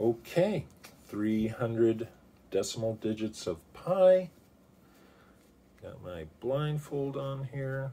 Okay, 300 decimal digits of pi. Got my blindfold on here.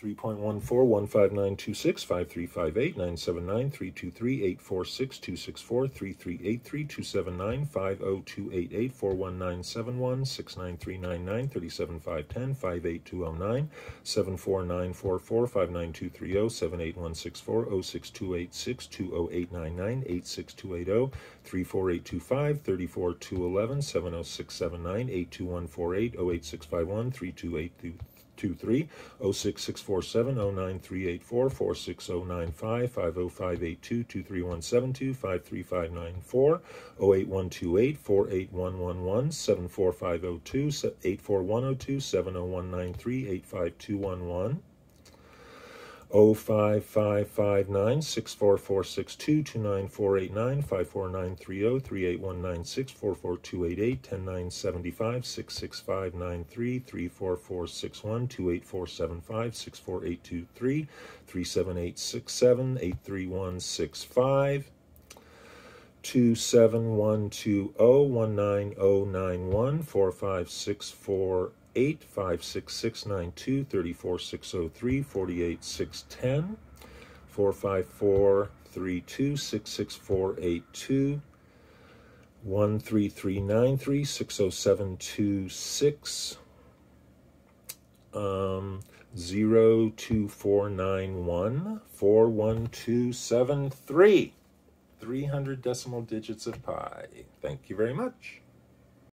3.14, 15926, 5358, 979, 323, 846, 264, 3383, 279, 50288, 41971, 69399, 37510, 58209, 74944, 59230, 78164, 06286, 20899, 86280, 34825, 34211, 70679, 82148, 08651, 3282 23 06647 09384 46095 50582 23172 53594 08128 48111 74502 84102 70193 85211 05559 64462 29489 54930 38196 44288 10975 66593 34461 28475 64823 37867 83165 27120 19091 4564 eight five six six nine two thirty four six oh three forty eight six ten four five four three two six six four eight two one three three nine three six oh seven two six um zero two four nine one four one two seven three. 300 decimal digits of pi. Thank you very much.